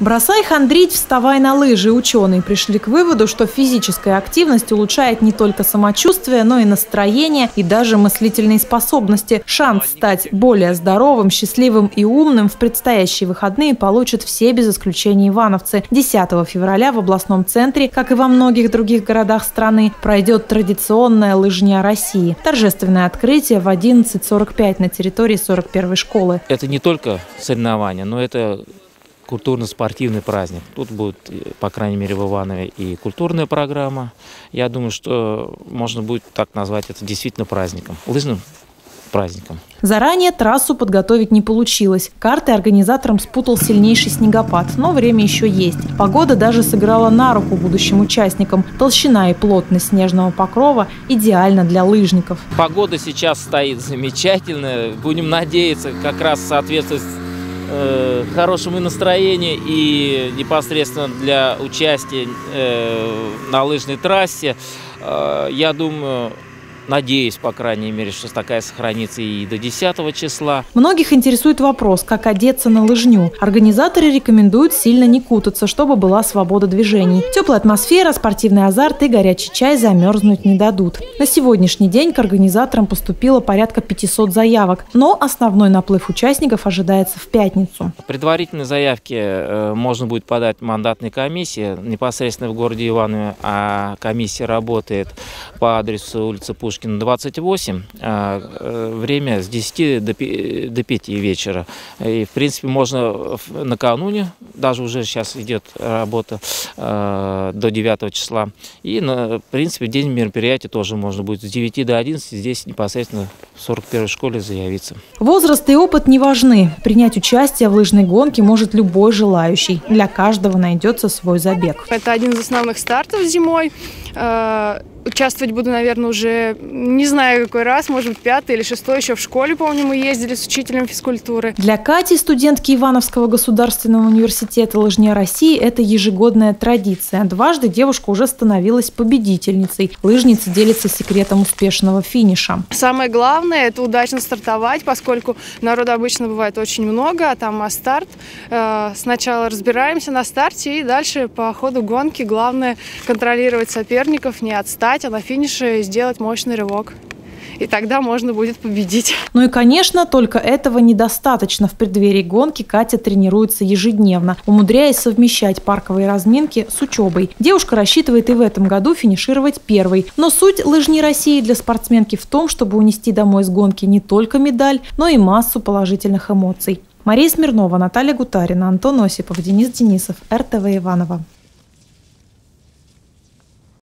Бросай хандрить, вставай на лыжи. Ученые пришли к выводу, что физическая активность улучшает не только самочувствие, но и настроение и даже мыслительные способности. Шанс стать более здоровым, счастливым и умным в предстоящие выходные получат все без исключения ивановцы. 10 февраля в областном центре, как и во многих других городах страны, пройдет традиционная лыжня России. Торжественное открытие в 11.45 на территории 41 школы. Это не только соревнования, но это культурно-спортивный праздник. Тут будет, по крайней мере, в Иванове и культурная программа. Я думаю, что можно будет так назвать это действительно праздником, лыжным праздником. Заранее трассу подготовить не получилось. Карты организаторам спутал сильнейший снегопад, но время еще есть. Погода даже сыграла на руку будущим участникам. Толщина и плотность снежного покрова идеально для лыжников. Погода сейчас стоит замечательная. Будем надеяться как раз соответствовать э, хорошему настроению и непосредственно для участия э, на лыжной трассе. Э, я думаю, Надеюсь, по крайней мере, что такая сохранится и до 10 числа. Многих интересует вопрос, как одеться на лыжню. Организаторы рекомендуют сильно не кутаться, чтобы была свобода движений. Теплая атмосфера, спортивный азарт и горячий чай замерзнуть не дадут. На сегодняшний день к организаторам поступило порядка 500 заявок, но основной наплыв участников ожидается в пятницу. Предварительные заявки э, можно будет подать мандатной комиссии непосредственно в городе Иванове, а комиссия работает по адресу улицы Пушкина Пушкина 28, а, э, время с 10 до 5 вечера. И, в принципе, можно накануне, даже уже сейчас идет работа а, до 9 числа. И, в принципе, день мероприятия тоже можно будет с 9 до 11 здесь непосредственно в 41 школе заявиться. Возраст и опыт не важны. Принять участие в лыжной гонке может любой желающий. Для каждого найдется свой забег. Это один из основных стартов зимой. Участвовать буду, наверное, уже не знаю какой раз, может быть, пятый или шестой. Еще в школе, помню, мы ездили с учителем физкультуры. Для Кати, студентки Ивановского государственного университета лыжня России, это ежегодная традиция. Дважды девушка уже становилась победительницей. Лыжница делится секретом успешного финиша. Самое главное – это удачно стартовать, поскольку народу обычно бывает очень много, а там а старт. Э, сначала разбираемся на старте и дальше по ходу гонки главное контролировать соперников, не отстать догнать, а на финише сделать мощный рывок и тогда можно будет победить. Ну и, конечно, только этого недостаточно. В преддверии гонки Катя тренируется ежедневно, умудряясь совмещать парковые разминки с учебой. Девушка рассчитывает и в этом году финишировать первой. Но суть лыжни России для спортсменки в том, чтобы унести домой с гонки не только медаль, но и массу положительных эмоций. Мария Смирнова, Наталья Гутарина, Антон Осипов, Денис Денисов, РТВ Иванова.